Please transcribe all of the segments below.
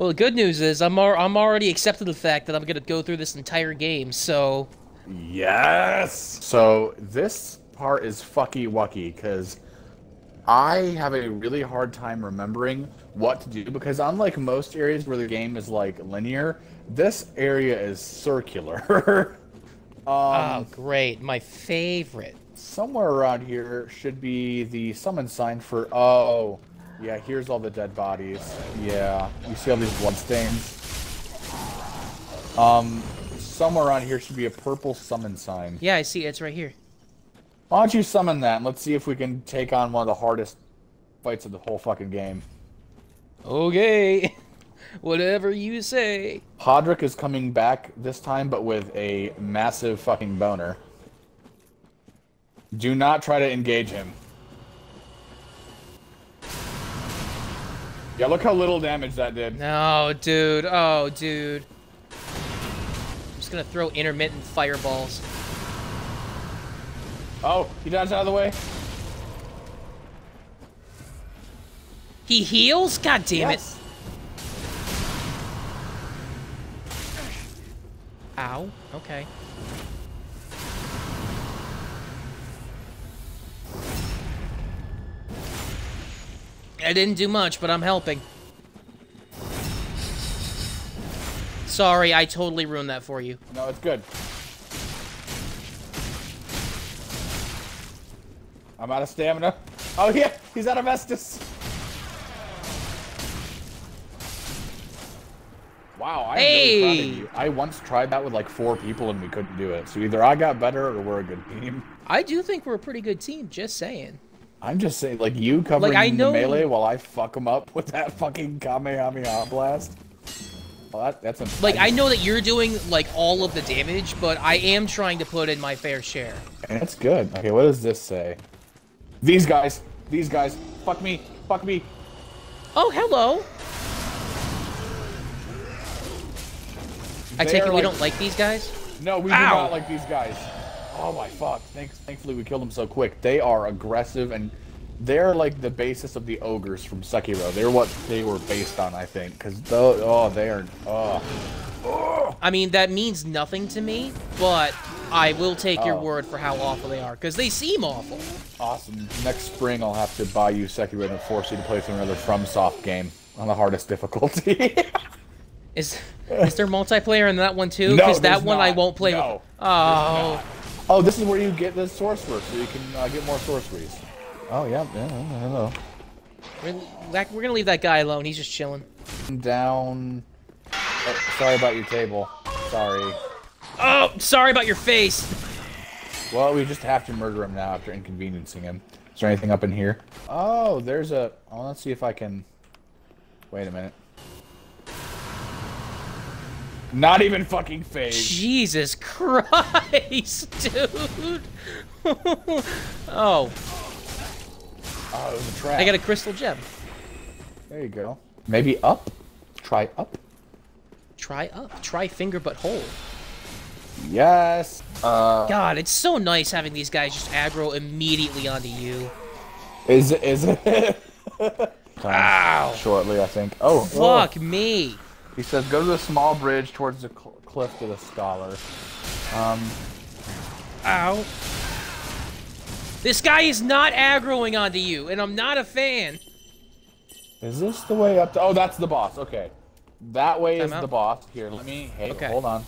Well, the good news is I'm al I'm already accepted the fact that I'm gonna go through this entire game. So Yes. So this part is fucky wucky because I have a really hard time remembering what to do because unlike most areas where the game is like linear, this area is circular. um, oh, great, my favorite. somewhere around here should be the summon sign for. Oh, yeah. Here's all the dead bodies. Yeah, you see all these bloodstains. Um, somewhere around here should be a purple summon sign. Yeah, I see. It's right here. Why don't you summon that and let's see if we can take on one of the hardest fights of the whole fucking game. Okay, whatever you say. Podrick is coming back this time, but with a massive fucking boner. Do not try to engage him. Yeah, look how little damage that did. No, dude. Oh, dude. I'm just gonna throw intermittent fireballs. Oh, he dodged out of the way. He heals? God damn Yes. it. Ow. Okay. I didn't do much, but I'm helping. Sorry, I totally ruined that for you. No, it's good. I'm out of stamina. Oh yeah, he's out of Estus. Wow, I'm really proud Hey! of you. I once tried that with like four people and we couldn't do it. So either I got better or we're a good team. I do think we're a pretty good team, just saying. I'm just saying, like you covering I know- the melee while I fuck him up with that fucking Kamehameha blast. Well, that, that's a, Like, I know that you're doing, like, all of the damage, but I am trying to put in my fair share. And that's good. Okay, what does this say? These guys, these guys, fuck me, fuck me. Oh, hello! I take it we don't like these guys? No, we do not like these guys. Oh my fuck! Thanks, thankfully we killed them so quick. They are aggressive and they're like the basis of the ogres from Sekiro. They're what they were based on, I think. Cause though, oh, they are. Oh, I mean, that means nothing to me, but I will take your Oh. word for how awful they are, because they seem awful. awesome! Next spring I'll have to buy you Sekiro and force you to play through another FromSoft game on the hardest difficulty. Is is there multiplayer in that one too? No, Because that there's one I won't play No, with. Oh. Oh, this is where you get the sorcerer, so you can uh, get more sorceries. Oh yeah, yeah, hello. We're, that- we're gonna leave that guy alone. He's just chilling. Down. Oh, sorry about your table. Sorry. Oh, sorry about your face. Well, we just have to murder him now after inconveniencing him. Is there anything up in here? Oh, there's a. Oh, let's see if I can. Wait a minute. Not even fucking phase. Jesus Christ, dude. oh, Oh, it was a trap. I got a crystal gem. There you go. Maybe up. Try up. Try up. Try finger but hold. Yes. Uh, God, it's so nice having these guys just aggro immediately onto you. is it? Is it? Ow. Shortly, I think. Oh, Fuck oh. me. He says, "Go to the small bridge towards the cl- cliff to the scholar." Um, Ow. This guy is not aggroing onto you, and I'm not a fan. is this the way up? To, oh, that's the boss. Okay, that way is out. the boss. Here, let me. Hey, Okay. hold on.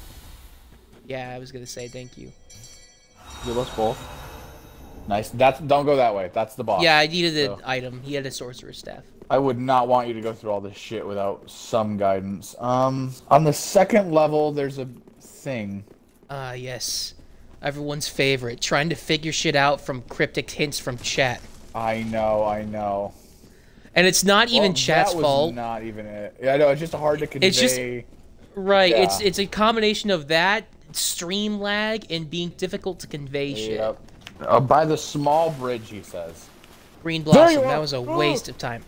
Yeah, I was gonna say thank you. Give us both. Nice. That's don't go that way. That's the boss. Yeah, I needed an item. He had a sorcerer's staff. I would not want you to go through all this shit without some guidance. Um, on the second level, there's a thing. Ah, yes. Everyone's favorite. Trying to figure shit out from cryptic hints from chat. I know, I know. And it's not even Well, chat's that was fault. Not even it. Yeah, I know. It's just hard to convey. It's just- Right. It's Yeah. it's a combination of that, stream lag, and being difficult to convey shit. Uh, by the small bridge, he says. Green Blossom, that was a Oh. waste of time.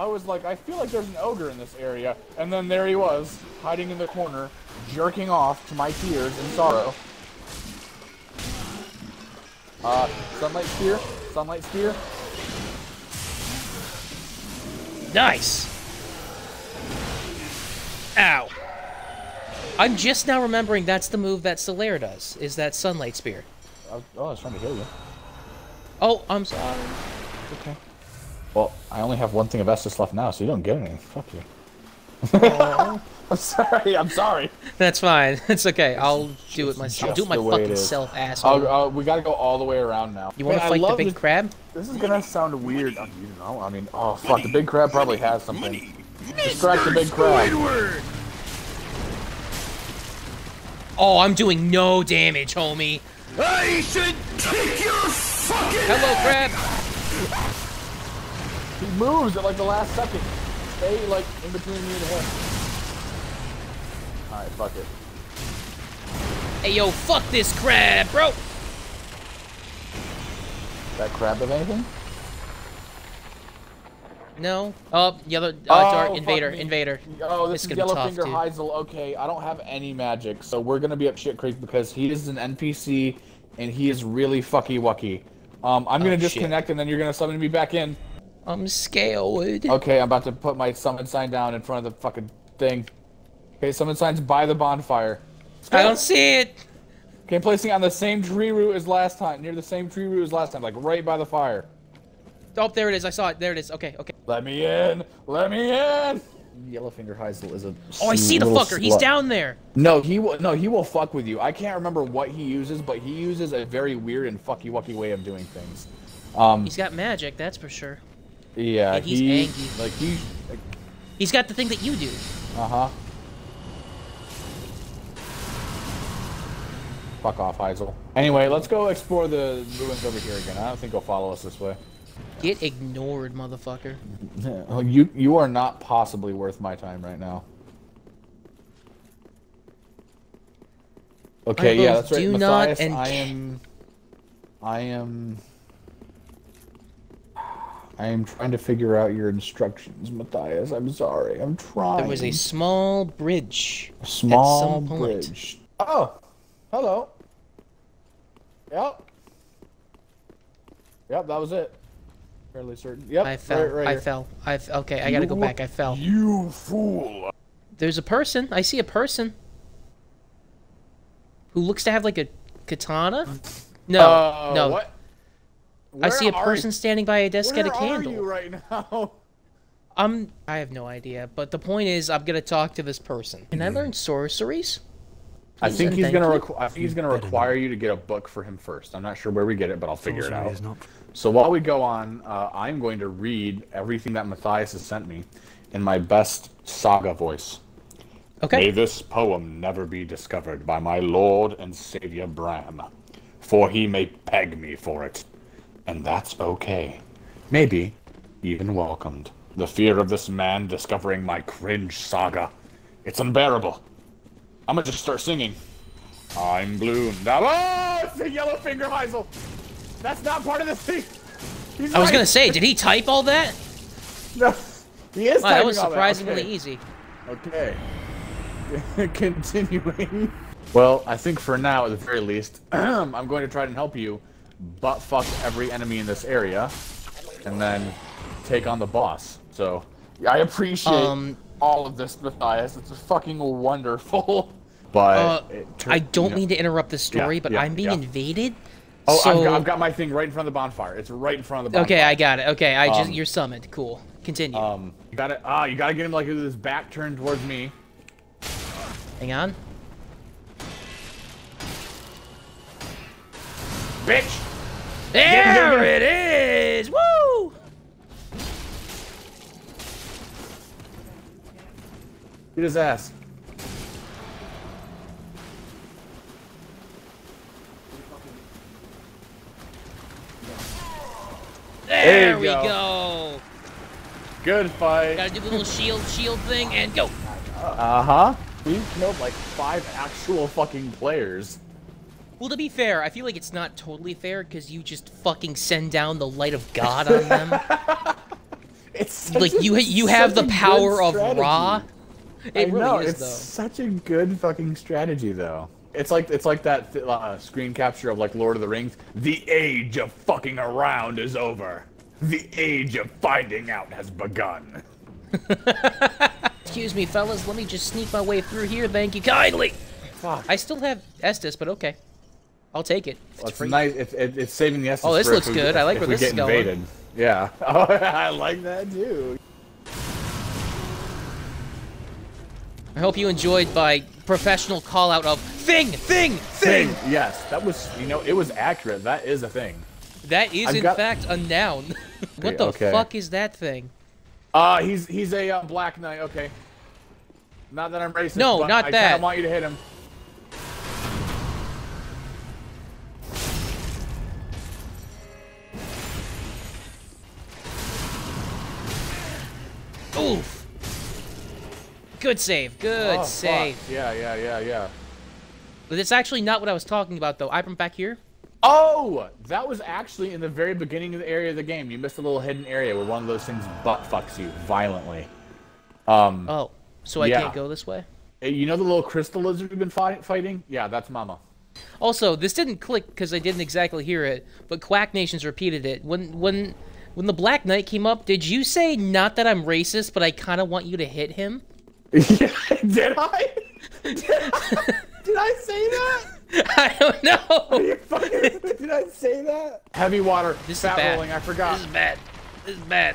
I was like, I feel like there's an ogre in this area, and then there he was, hiding in the corner, jerking off to my tears and sorrow. Uh, sunlight spear, sunlight spear. Nice. Ow. I'm just now remembering that's the move that Solaire does, is that Sunlight Spear. Oh, oh, I was trying to heal you. Oh, I'm sorry. Okay. Well, I only have one thing of Estus left now, so you don't get anything. Fuck you. I'm sorry. I'm sorry. That's fine. It's okay. I'll do it myself. I'll do it my the it fucking self, asshole. Uh, we gotta go all the way around now. you want to Man, fight the big this- crab? This is gonna sound weird. Oh, you know, I mean, oh fuck, the big crab probably has something. Distract the big crab. Oh, I'm doing no damage, homie. I should kick your fucking Hello, crab. He moves at like the last second. Stay like in between me and him. Alright, fuck it. Hey, yo, fuck this crab, bro. That crab have anything? No. Oh, yellow, uh, Oh, dark fuck invader, invader. Oh, This this is gonna tough, Yellowfinger dude. Heysel. Okay, I don't have any magic, so we're gonna be up shit creek because he is an NPC and he is really fucky wucky. Um, I'm gonna Oh, shit. disconnect and then you're gonna summon me back in. I'm scared. Okay, I'm about to put my summon sign down in front of the fucking thing. Okay, summon signs by the bonfire. I don't see it. Okay, placing on the same tree root as last time, near the same tree root as last time, like right by the fire. Oh, there it is. I saw it. There it is. Okay, okay. Let me in! Let me in! Yellowfinger Heysel is a. Oh, I see the fucker. He's down there. No, he will. No, he will fuck with you. I can't remember what he uses, but he uses a very weird and fucky wucky way of doing things. Um, He's got magic, that's for sure. Yeah, he's he angry. like he, like, He's got the thing that you do. uh huh. Fuck off, Heysel. Anyway, let's go explore the ruins over here again. I don't think he'll follow us this way. Get ignored, motherfucker. Oh, you you are not possibly worth my time right now. Okay, yeah, that's right. do not and I am I am I am trying to figure out your instructions, Matthias. I'm sorry. I'm trying. There was a small bridge. A small at some point. bridge. Oh, hello. Yep. Yep, that was it. Fairly certain. Yep. I fell. Right, right I fell. I f- okay. I gotta go back. I fell. You fool. There's a person. I see a person who looks to have like a katana. No, Uh, no. What? I see a Where are person standing by a desk Where at a candle. Where are candle. you right now? I'm. I have no idea. But the point is, I'm gonna talk to this person. Can I learn sorceries? I think he's gonna. you. Requ- I think he's gonna require you to get a book for him first. I'm not sure where we get it, but I'll figure it out. not- So while we go on, uh, I'm going to read everything that Matthias has sent me in my best saga voice. Okay. May this poem never be discovered by my lord and savior Bram, for he may peg me for it, and that's okay. Maybe even welcomed. The fear of this man discovering my cringe saga. It's unbearable. I'm gonna just start singing. I'm blue. Now, oh, it's the yellow finger Heysel. That's not part of the thing. He's I was right. gonna say, did he type all that? No, he is. Wow, that was surprisingly Okay. easy. Okay. Continuing. Well, I think for now, at the very least, I'm going to try and help you butt fuck every enemy in this area, and then take on the boss. So, I appreciate Um, all of this, Matthias. It's fucking wonderful. But Uh, I don't you know- mean to interrupt the story, Yeah, but yeah, I'm being yeah. invaded. Oh, so... I've, got, I've got my thing right in front of the bonfire. It's right in front of the bonfire. Okay, I got it. Okay, I just Um, you're summoned. Cool. Continue. Um, you gotta ah, you gotta get him like with his back turned towards me. Hang on. Bitch! There it is! Woo! Get his ass. There, you we go. go. Good fight. Gotta do the little shield shield thing and go. Uh huh. We've killed like five actual fucking players. Well, to be fair, I feel like it's not totally fair because you just fucking send down the light of God on them. It's like a- you you have the power of. Ra. It I really know, is it's though. such a good fucking strategy though. It's like it's like that uh, screen capture of like Lord of the Rings. The age of fucking around is over. The age of finding out has begun. Excuse me, fellas. Let me just sneak my way through here. Thank you kindly. Fuck. I still have Estus, but okay. I'll take it. It's Well, it's free. nice. It's, it, it's saving the essence. Oh, this looks we- good. I like where this is going. invaded. Yeah. Oh, I like that too. I hope you enjoyed my professional call out of thing, thing, thing. Thing. Yes, that was. You know, it was accurate. That is a thing. That is I've in got- fact a noun. what the Okay. fuck is that thing? Uh, he's he's a uh, black knight. Okay. Not that I'm racist. No, but not I that. kinda want you to hit him. Oof. Good save. Good Oh, fuck. save. Yeah, yeah, yeah, yeah. But it's actually not what I was talking about though. I'm back here. Oh, that was actually in the very beginning of the area of the game. You missed a little hidden area where one of those things butt fucks you violently. Um, Oh, so I Yeah. can't go this way. you know the little crystal lizard we've been fight- fighting? Yeah, that's Mama. Also, this didn't click because I didn't exactly hear it, but Quack Nations repeated it. When when when the Black Knight came up, did you say not that I'm racist, but I kind of want you to hit him? yeah, did I? Did I, did I say that? I don't know. You fucking- did I say that? Heavy water. This is bad. rolling. I forgot. This is bad. This is bad.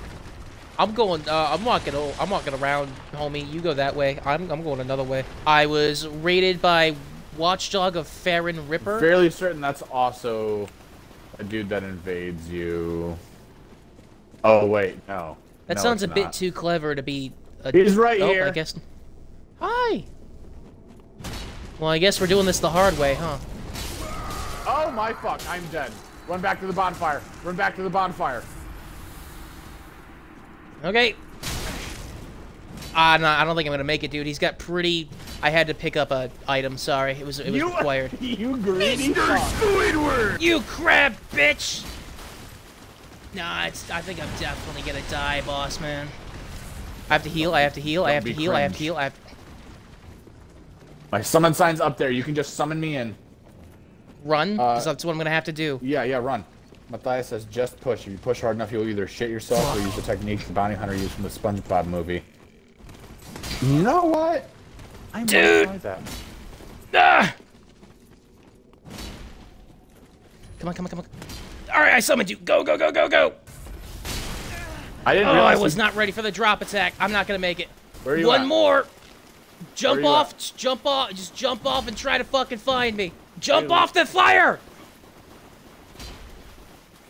I'm going. Uh, I'm walking. I'm walking around, homie. You go that way. I'm. I'm going another way. I was raided by Watchdog of Farron Ripper. Fairly certain that's also a dude that invades you. Oh wait, no. that No, sounds a it's bit too clever to be. A, He's right oh, here. I guess. Hi. Well, I guess we're doing this the hard way, huh? Oh my fuck! I'm dead. Run back to the bonfire. Run back to the bonfire. Okay. Ah, no, I don't think I'm gonna make it, dude. He's got pretty. I had to pick up a item. Sorry, it was it was you, required. you greedy Mr. Squidward! You crab bitch! Nah, it's, I think I'm definitely gonna die, boss man. I have to heal, I have to heal, I Don't have to heal, I have to heal, I have My summon sign's up there. You can just summon me in. run, Uh, 'cause that's what I'm gonna have to do. Yeah, yeah, run. Matthias says just push. If you push hard enough, you'll either shit yourself or use the technique the bounty hunter used from the SpongeBob movie. You know what? I might Dude. try that. Ah! Come on, come on, come on. Alright, I summoned you. Go, go, go, go, go! I didn't Oh, I was you- not ready for the drop attack. I'm not gonna make it. Where are you One at? more! Jump off, at? jump off, just jump off and try to fucking find me. Jump off the fire!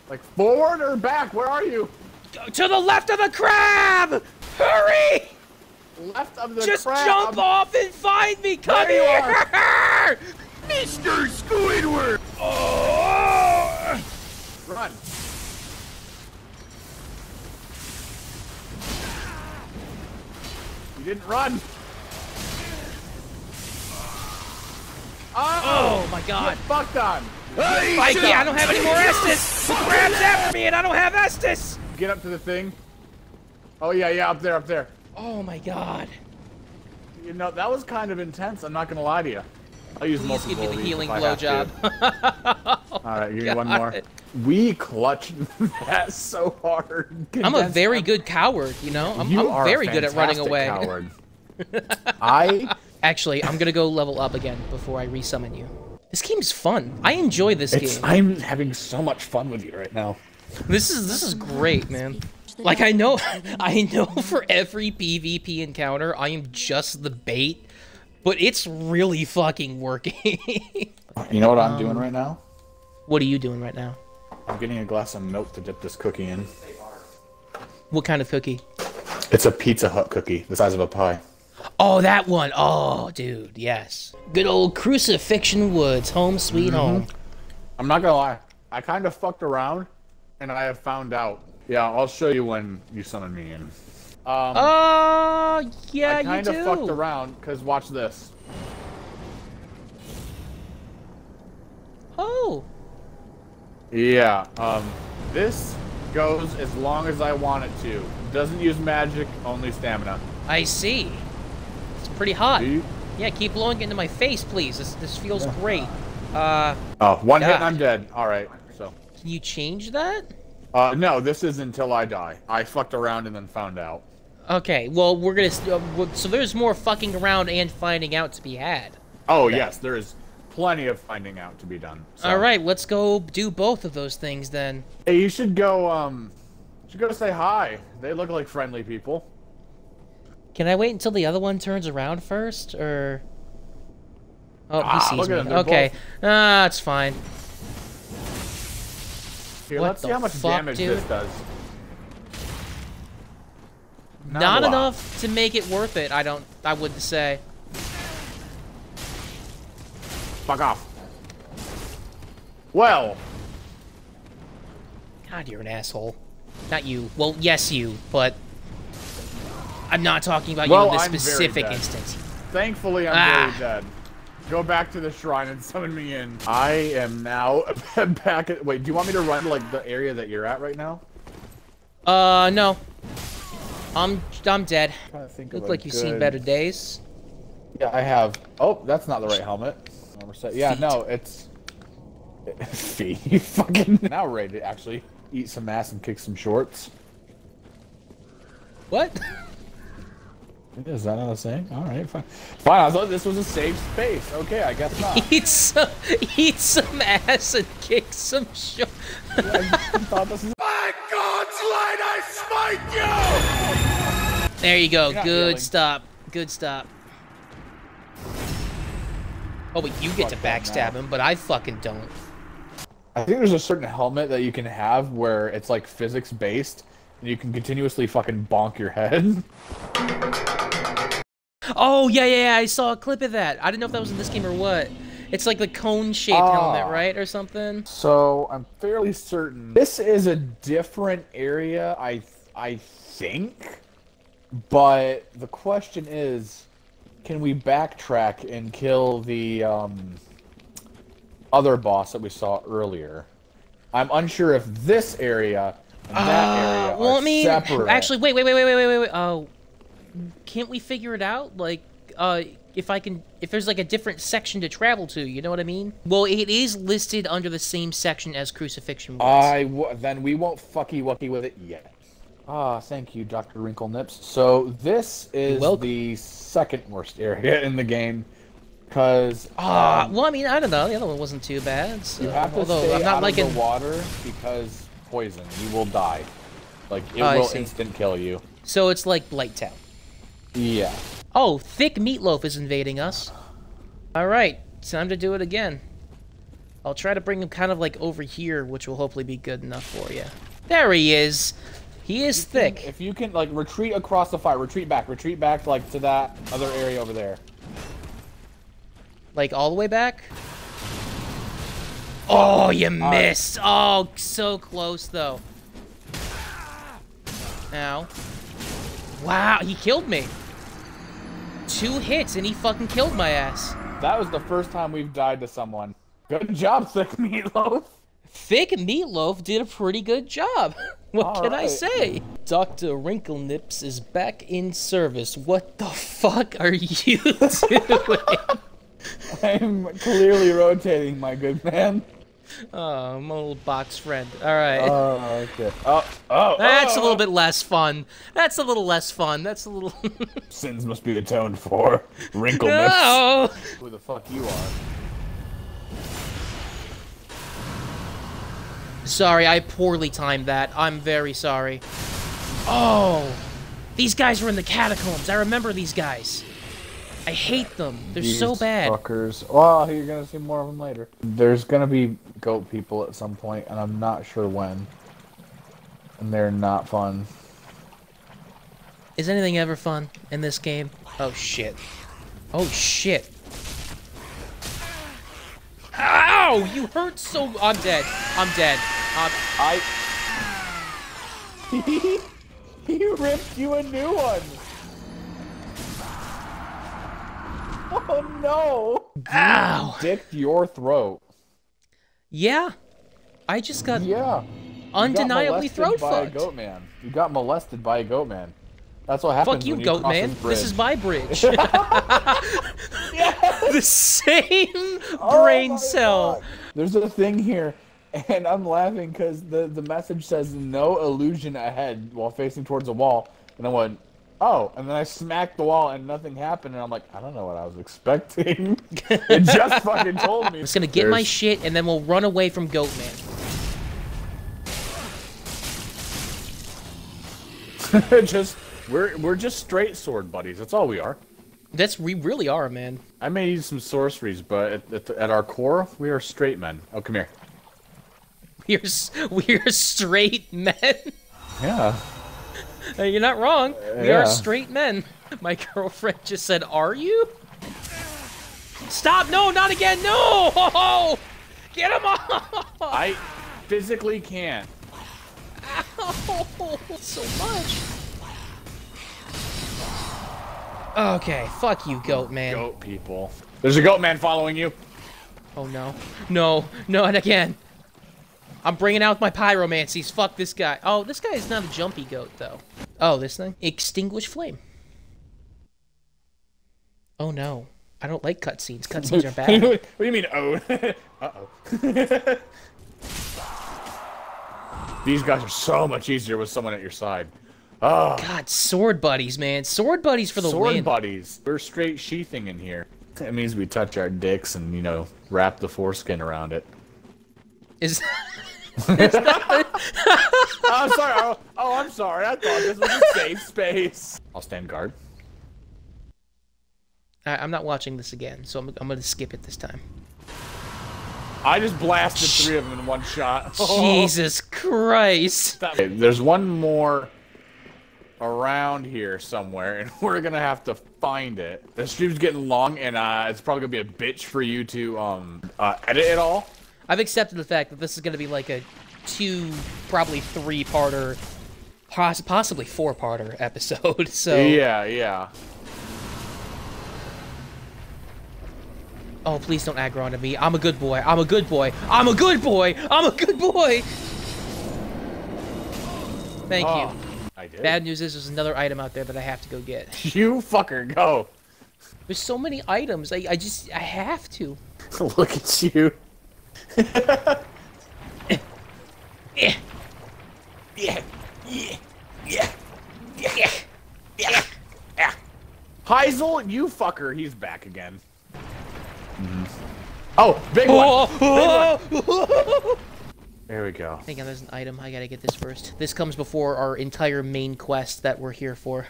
Like forward or back? Where are you? Go to the left of the crab! Hurry! Left of the crab. Just crab. jump off and find me! Come There you here! Mr. Squidward! You didn't run. Oh, Oh my god. fucked on. I Mikey, I don't have any more Estus! The crab's after me and I don't have Estus! Get up to the thing. Oh yeah, yeah, up there, up there. Oh my god. You know that was kind of intense. I'm not gonna lie to you. I'll use Please multiple give me of the healing if I blowjob. Oh All right, give me one God. more. We clutched that so hard. I'm a very good coward, you know? I'm, You I'm very good at running away. Coward. I Actually, I'm gonna go level up again before I resummon you. This game's fun. I enjoy this it's game. I'm having so much fun with you right now. This is this is great, man. Like I know I know for every PvP encounter I am just the bait, but it's really fucking working. You know what I'm Um, doing right now? what are you doing right now? I'm getting a glass of milk to dip this cookie in. What kind of cookie? It's a Pizza Hut cookie, the size of a pie. Oh, that one. Oh, dude, yes. Good old Crucifixion Woods, home sweet Mm-hmm. home. I'm not gonna lie. I kind of fucked around, and I have found out. Yeah, I'll show you when you summon me in. Um, Oh, yeah, I kind of fucked around because watch this. Oh, Yeah, um, this goes as long as I want it to. Doesn't use magic, only stamina. I see. It's pretty hot. Do? Yeah, keep blowing into my face, please. This this feels great. Uh, Oh, one hit and I'm dead. All right, so. can you change that? Uh, no, this is until I die. I fucked around and then found out. Okay, well, we're gonna. s- Uh, w- so there's more fucking around and finding out to be had. Oh yes, there is plenty of finding out to be done. So. All right, let's go do both of those things then. Hey, you should go. Um, you should go say hi. They look like friendly people. Can I wait until the other one turns around first, or? Oh, he Ah, sees look at me. Okay, ah, it's fine. Here, What let's see how much fuck, damage dude? this does. Not, a lot. enough to make it worth it. I don't. I wouldn't say. Fuck off. Well, God, you're an asshole. Not you. Well, yes, you, but I'm not talking about Well, you in this I'm specific instance. thankfully I'm Ah. very dead. Go back to the shrine and summon me in. I am now back at. Wait, do you want me to run to like the area that you're at right now? Uh, no. I'm I'm dead. trying Look like you've seen better days. Yeah, I have. Oh, that's not the right helmet. Number se- Yeah, Feet. no, it's. Feet. You fucking. Now ready to actually eat some ass and kick some shorts. What? Is that not a saying? All right, fine. Fine. I thought this was a safe space. Okay, I guess not. eat some eat some ass and kick some shorts. I thought this was. By God's light, I smite you! There you go. Good yelling. stop. Good stop. Oh, but you get to backstab him, but I fucking don't. I think there's a certain helmet that you can have where it's like physics based, and you can continuously fucking bonk your head. Oh yeah, yeah, yeah. I saw a clip of that. I didn't know if that was in this game or what. It's like the cone-shaped helmet, Ah. right, or something. So I'm fairly certain this is a different area. I I think, but the question is, can we backtrack and kill the um, other boss that we saw earlier? I'm unsure if this area and uh, that area well, are I mean, separate. Actually, wait, wait, wait, wait, wait, wait, wait. Oh, can't we figure it out? Like, uh, if I can, if there's like a different section to travel to, you know what I mean? Well, it is listed under the same section as crucifixion. I then we won't fucky wucky with it yet. Ah, thank you, Dr. Wrinkle Nips. So this is the second worst area in the game, because Ah, well, I mean, I don't know. The other one wasn't too bad. So, you have to although stay I'm not out liking. of the water because poison. You will die. Like it Oh, will instant kill you. So it's like Blight Town. Yeah. Oh, Thick Meatloaf is invading us. All right, time to do it again. I'll try to bring him kind of like over here, which will hopefully be good enough for you. There he is. He is thick. If you can like retreat across the fire, retreat back, retreat back like to that other area over there. Like all the way back. Oh, you missed. Oh, so close though. Now. Wow, he killed me. Two hits and he fucking killed my ass. That was the first time we've died to someone. Good job, thick meatloaf. Thick Meatloaf did a pretty good job. what All can I say? Dr. Wrinkle Nips is back in service. What the fuck are you doing? I'm clearly rotating, my good man. oh, my little box friend. All right. Oh, okay. Oh, oh. That's a oh. little bit less fun. That's a little less fun. That's a little. Sins must be atoned for. Wrinkle nips. no! Who the fuck you are? Sorry, I poorly timed that. I'm very sorry. Oh! These guys were in the catacombs. I remember these guys. I hate them. They're so These bad. Fuckers. Well, you're gonna see more of them later. There's gonna be goat people at some point, and I'm not sure when. And they're not fun. Is anything ever fun in this game? Oh shit. Oh shit. Ow! You hurt so. I'm dead. I'm dead. Um, I. he, he ripped you a new one. Oh no! ow! Dicked your throat. Yeah. I just got Yeah. undeniably you got throat molested by a fucked. goat man. You got molested by a goat man. That's what happens. Fuck you, when you goat man. his This is my bridge. the same Oh brain my cell. God. There's a thing here, and I'm laughing because the, the message says no illusion ahead while facing towards a wall. And I went, oh, and then I smacked the wall and nothing happened, and I'm like, I don't know what I was expecting. it just fucking told me. I'm just gonna get my shit and then we'll run away from Goatman. just we're we're just straight sword buddies. That's all we are. That's we really are, man. I may use some sorceries, but at, at, at our core, we are straight men. Oh, come here. We're we're straight men. Yeah. Uh, You're not wrong. We Yeah. are straight men. My girlfriend just said, "Are you?" Stop! No, not again! No! Get him off! I physically can't. Ow! So much. Okay, fuck you, goat man. Goat people. There's a goat man following you. Oh no, no, not again. I'm bringing out my pyromancies. Fuck this guy. Oh, this guy is not a jumpy goat though. Oh, this thing? Extinguish flame. Oh no, I don't like cutscenes. Cutscenes are bad. what do you mean, oh? Uh-oh. These guys are so much easier with someone at your side. Oh, God, sword buddies, man. Sword buddies for the sword win. buddies. We're straight sheathing in here. That means we touch our dicks and, you know, wrap the foreskin around it. Is Oh, I'm sorry. Oh, oh, I'm sorry. I thought this was a safe space. I'll stand guard. I, I'm not watching this again, so I'm, I'm gonna skip it this time. I just blasted three of them in one shot. Jesus Christ! Okay, there's one more around here somewhere, and we're gonna have to find it. The stream's getting long, and uh, it's probably gonna be a bitch for you to um uh, edit it all. I've accepted the fact that this is gonna be like a two, probably three-parter, poss- possibly four-parter episode. So Yeah, yeah. Oh, please don't aggro onto me. I'm a good boy. I'm a good boy. I'm a good boy. I'm a good boy. Thank Oh, you. I did. Bad news is there's another item out there that I have to go get. You fucker, go. There's so many items. I, I just I have to. Look at you. Eh. Yeah, yeah, yeah, yeah, yeah, yeah. Heysel, you fucker, he's back again. Oh, big one. Oh, oh, There we go. Hang on, there's an item. I gotta get this first. This comes before our entire main quest that we're here for.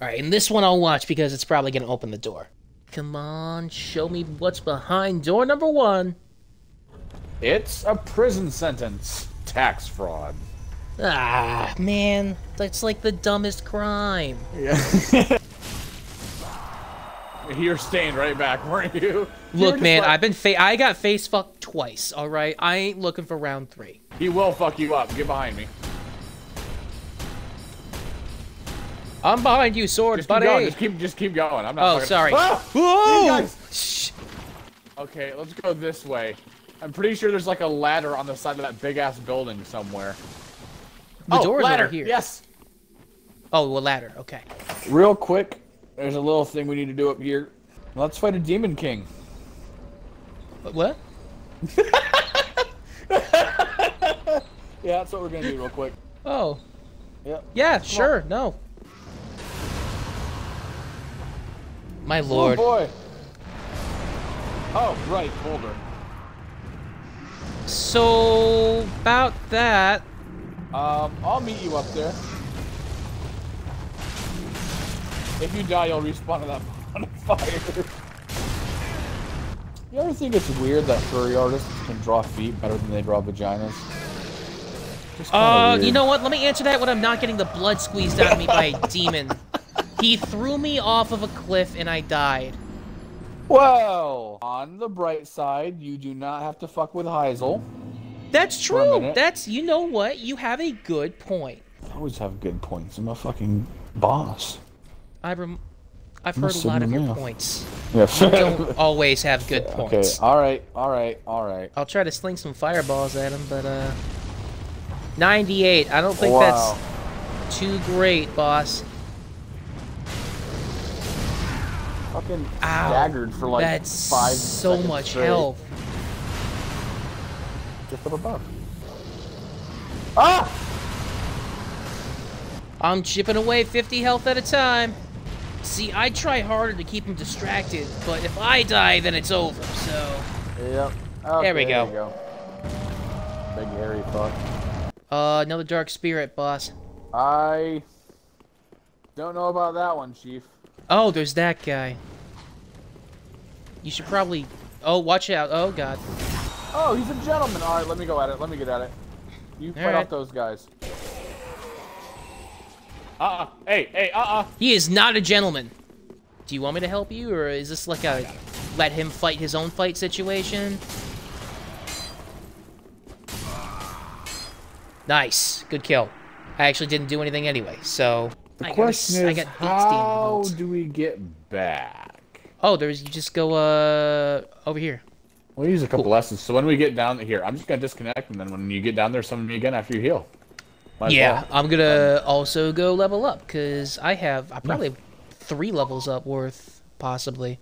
Alright, and this one I'll watch because it's probably gonna open the door. Come on, show me what's behind door number one. It's a prison sentence. Tax fraud. Ah, man, that's like the dumbest crime. Yeah. You're staying right back, weren't you? You were Look, man, like, I've been fa- I got face fucked twice. All right, I ain't looking for round three. He will fuck you up. Get behind me. I'm behind you, sword Just keep buddy. going. Just keep, just keep going. I'm not. Oh, fucking- sorry. Ah! Whoa! You guys- Shh. Okay, let's go this way. I'm pretty sure there's like a ladder on the side of that big ass building somewhere. The oh, door's ladder. over here. Yes. Oh, a ladder. Okay. Real quick, there's a little thing we need to do up here. Let's fight a demon king. What? Yeah, that's what we're gonna do real quick. Oh. Yep. Yeah, sure. No. My lord. Oh boy. Oh, right, boulder. so about that. Um, I'll meet you up there. If you die, you'll respawn to that bonfire. You ever think it's weird that furry artists can draw feet better than they draw vaginas? Uh, you know what? Let me answer that when I'm not getting the blood squeezed out of me by a demon. He threw me off of a cliff and I died. Well, on the bright side, you do not have to fuck with Heysel. That's true. That's you know what? You have a good point. I always have good points. I'm a fucking boss. I rem- I've heard a lot of your points. Yeah. You Don't always have good points. okay. All right. All right. All right. I'll try to sling some fireballs at him, but uh 98. I don't think Wow. that's too great, boss. Fucking Ow. staggered for like that's five. so much straight. health. Just the buff. Ah! I'm chipping away 50 health at a time. See, I try harder to keep him distracted, but if I die, then it's over, so... Yep. There we Okay, go. you go. Big hairy fuck. Uh, another Dark Spirit, boss. I don't know about that one, Chief. Oh, there's that guy. You should probably... Oh, watch out. Oh, God. Oh, he's a gentleman. All right, let me go at it. Let me get at it. You fight right. off those guys. Uh-uh. Hey, hey, uh-uh. He is not a gentleman. Do you want me to help you, or is this like a let him fight his own fight situation? Nice. Good kill. I actually didn't do anything anyway, so... The I question s- I is, got how do we get back? Oh, there's... You just go, uh... Over here. We'll use a couple lessons. So when we get down here, I'm just gonna disconnect, and then when you get down there, summon me again after you heal. Might Yeah, well. I'm gonna um, also go level up, because I have... I probably have three levels up worth, possibly.